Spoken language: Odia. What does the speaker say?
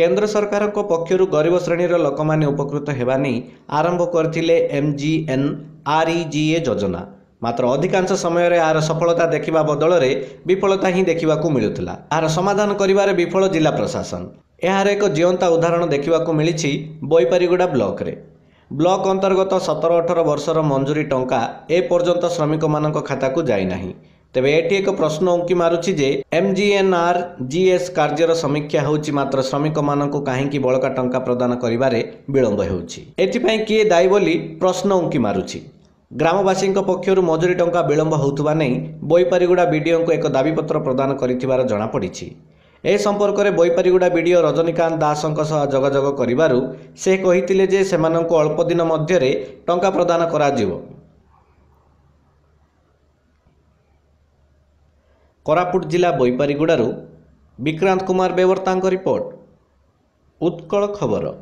କେନ୍ଦ୍ର ସରକାରଙ୍କ ପକ୍ଷରୁ ଗରିବ ଶ୍ରେଣୀର ଲୋକମାନେ ଉପକୃତ ହେବା ନେଇ ଆରମ୍ଭ କରିଥିଲେ M R E G A ଯୋଜନା। ମାତ୍ର ଅଧିକାଂଶ ସମୟରେ ଏହାର ସଫଳତା ଦେଖିବା ବଦଳରେ ବିଫଳତା ହିଁ ଦେଖିବାକୁ ମିଳୁଥିଲା। ଏହାର ସମାଧାନ କରିବାରେ ବିଫଳ ଜିଲ୍ଲା ପ୍ରଶାସନ। ଏହାର ଏକ ଜିଅନ୍ତା ଉଦାହରଣ ଦେଖିବାକୁ ମିଳିଛି ବୋଇପାରିଗୁଡ଼ା ବ୍ଲକରେ। ବ୍ଲକ ଅନ୍ତର୍ଗତ ସତର ଅଠର ବର୍ଷର ମଞ୍ଜୁରୀ ଟଙ୍କା ଏପର୍ଯ୍ୟନ୍ତ ଶ୍ରମିକମାନଙ୍କ ଖାତାକୁ ଯାଇନାହିଁ। ତେବେ ଏଠି ଏକ ପ୍ରଶ୍ନ ଉଙ୍କି ମାରୁଛି ଯେ M G N R G S କାର୍ଯ୍ୟର ସମୀକ୍ଷା ହେଉଛି ମାତ୍ର ଶ୍ରମିକମାନଙ୍କୁ କାହିଁକି ବଳକା ଟଙ୍କା ପ୍ରଦାନ କରିବାରେ ବିଳମ୍ବ ହେଉଛି। ଏଥିପାଇଁ କିଏ ଦାୟୀ ବୋଲି ପ୍ରଶ୍ନ ଉଙ୍କି ମାରୁଛି। ଗ୍ରାମବାସୀଙ୍କ ପକ୍ଷରୁ ମଜୁରୀ ଟଙ୍କା ବିଳମ୍ବ ହେଉଥିବା ନେଇ ବୋଇପାରିଗୁଡ଼ା ବିଡ଼ିଓଙ୍କୁ ଏକ ଦାବିପତ୍ର ପ୍ରଦାନ କରିଥିବାର ଜଣାପଡ଼ିଛି। ଏ ସମ୍ପର୍କରେ ବୋଇପାରିଗୁଡ଼ା ବିଡ଼ିଓ ରଜନୀକାନ୍ତ ଦାସଙ୍କ ସହ ଯୋଗାଯୋଗ କରିବାରୁ ସେ କହିଥିଲେ ଯେ ସେମାନଙ୍କୁ ଅଳ୍ପ ଦିନ ମଧ୍ୟରେ ଟଙ୍କା ପ୍ରଦାନ କରାଯିବ। କୋରାପୁଟ ଜିଲ୍ଲା ବୋଇପାରିଗୁଡ଼ାରୁ ବିକ୍ରାନ୍ତ କୁମାର ବେବର୍ତ୍ତାଙ୍କ ରିପୋର୍ଟ ଉତ୍କଳ ଖବର